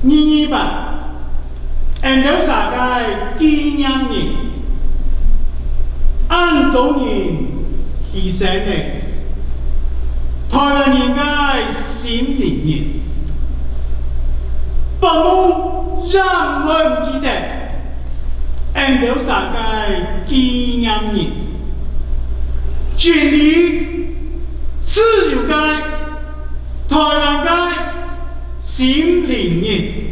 二二八，人到世界纪念日，按当年牺牲的台湾人嘅心灵日，不忘让我记得人到世界纪念日，权利自由嘅台湾嘅 心灵日。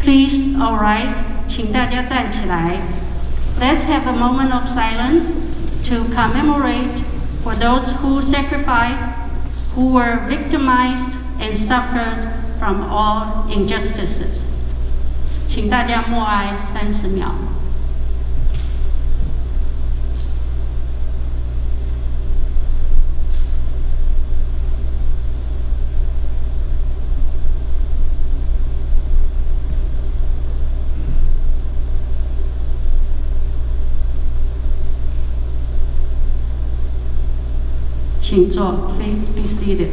Please all rise，请大家站起来。Let's have a moment of silence to commemorate for those who sacrificed, who were victimized and suffered from all injustices. 请大家默哀三十秒。 请坐，Please be seated.